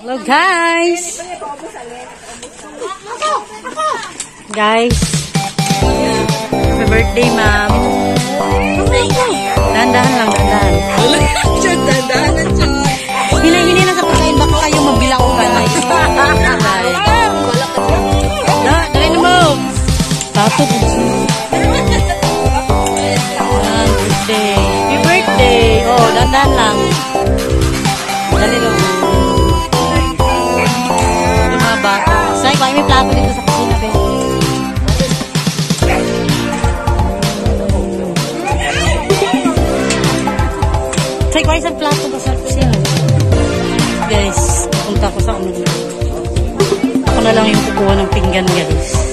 Hello guys! Guys, happy birthday ma'am. Dandahan lang, dandahan. Hinay-hinay na sa pagkain, baka kayo mabilang ka na. Da, dali na mo! Tato po birthday. Happy birthday! Oh, dandahan lang. Dali na Kuha may plato dito sa kusina, be. Say, kuha isang plato ba sa kusina? Guys, punta ko sa ano. Ako na lang yung kukuha ng pinggan, guys.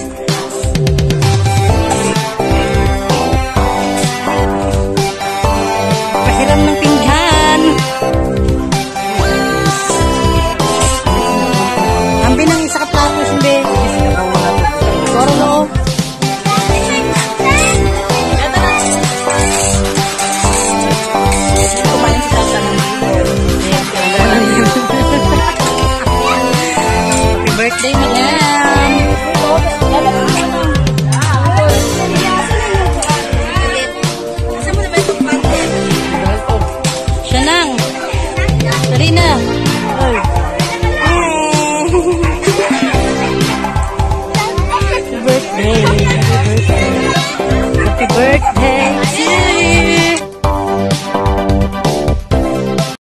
Birthday, madam. Siya nang.